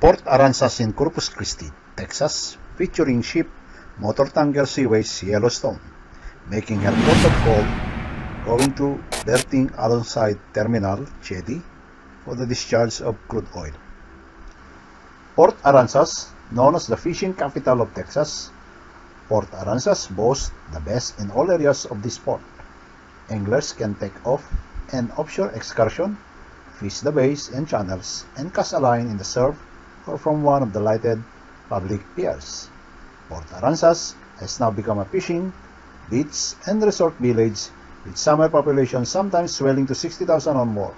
Port Aransas in Corpus Christi, Texas, featuring ship motor tanker Seaways Yellowstone, making her port of call going to berthing alongside terminal jetty for the discharge of crude oil. Port Aransas, known as the fishing capital of Texas, Port Aransas boasts the best in all areas of this port. Anglers can take off an offshore excursion, fish the bays and channels, and cast a line in the surf or from one of the lighted public piers. Port Aransas has now become a fishing, beach, and resort village with summer population sometimes swelling to 60,000 or more,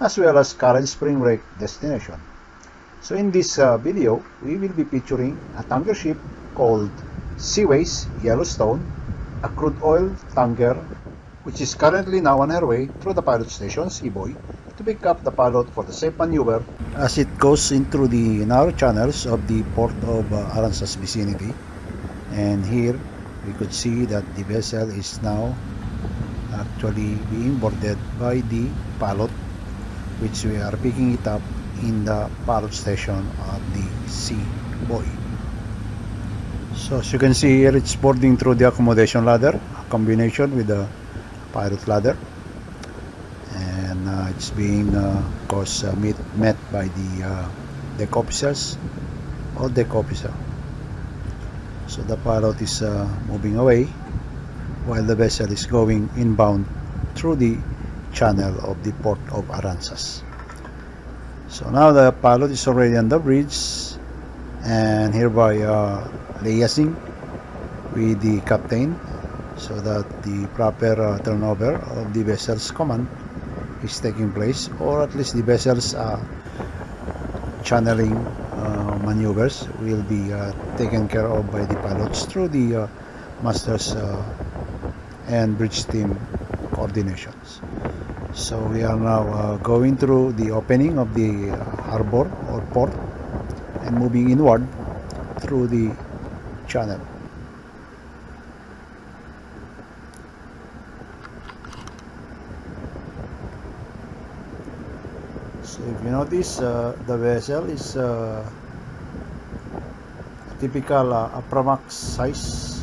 as well as current spring break destination. So in this uh, video, we will be featuring a tanker ship called Seaways Yellowstone, a crude oil tanker which is currently now on her way through the pilot station, sea buoy, to pick up the pilot for the safe maneuver as it goes into the narrow channels of the port of uh, Aransas vicinity. And here we could see that the vessel is now actually being boarded by the pilot which we are picking it up in the pilot station of the Seaboy. So as you can see here it's boarding through the accommodation ladder, combination with the pilot ladder uh, it's being uh, course uh, meet, met by the uh, deck officers or deck officer so the pilot is uh, moving away while the vessel is going inbound through the channel of the port of Aransas so now the pilot is already on the bridge and hereby uh, liaising with the captain so that the proper uh, turnover of the vessel's command is taking place or at least the vessel's uh, channeling uh, maneuvers will be uh, taken care of by the pilots through the uh, masters uh, and bridge team coordinations. So we are now uh, going through the opening of the harbor or port and moving inward through the channel So if you notice, uh, the vessel is uh, typical uh, Aframax size.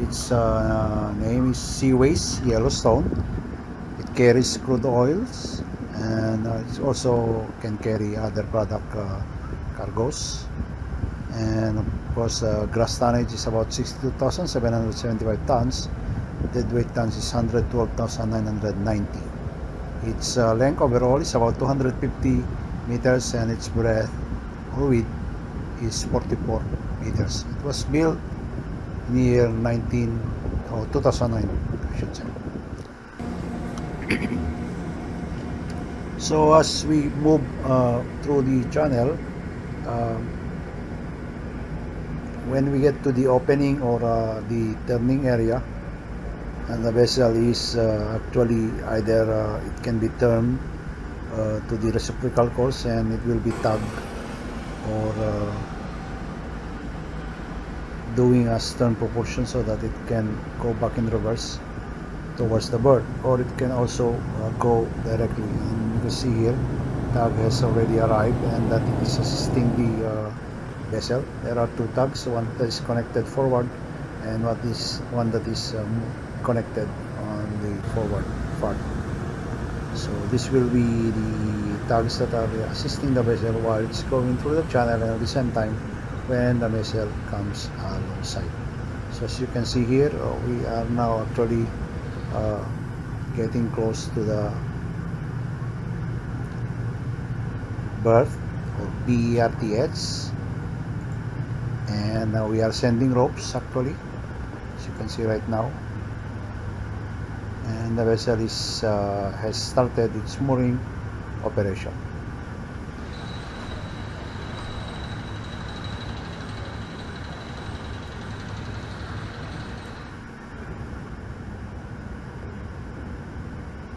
Its uh, name is Seaways Yellowstone. It carries crude oils and uh, it also can carry other product uh, cargoes. And of course, uh, gross tonnage is about 62,775 tons. Deadweight tons is 112,990. Its uh, length overall is about 250 meters and its breadth or width is 44 meters. It was built near 19 or 2009, I should say. so as we move uh, through the channel, um, when we get to the opening or uh, the turning area, and the vessel is uh, actually either uh, it can be turned uh, to the reciprocal course and it will be tugged or doing a stern propulsion so that it can go back in reverse towards the berth or it can also uh, go directly. And you can see here tug has already arrived and that is assisting the uh, vessel there are two tugs one that is connected forward and what is one that is um, connected on the forward part. So this will be the tugs that are assisting the vessel while it's going through the channel and at the same time when the vessel comes alongside. So as you can see here, uh, we are now actually uh, getting close to the berth or BRTH and now we are sending ropes actually as you can see right now and the vessel is uh, has started its mooring operation.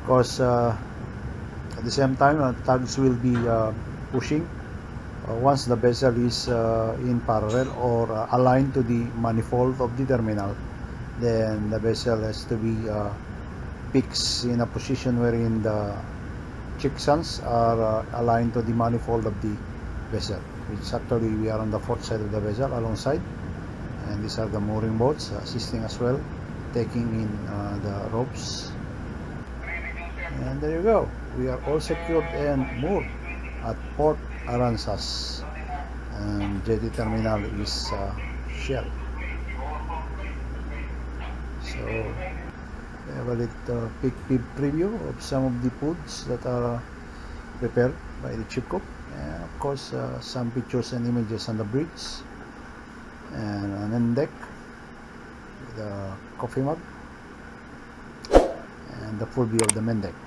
Because uh, at the same time uh, tugs will be uh, pushing uh, once the vessel is uh, in parallel or aligned to the manifold of the terminal then the vessel has to be uh, fixed in a position wherein the chicksans are uh, aligned to the manifold of the vessel which actually we are on the fourth side of the vessel alongside. And these are the mooring boats assisting as well taking in uh, the ropes. And there you go. We are all secured and moored at Port Aransas. And jetty terminal is uh, Shell. So we have a little peek peek preview of some of the foods that are uh, prepared by the chief cook. And of course uh, some pictures and images on the bridge. And on end deck with a coffee mug. And the full view of the main deck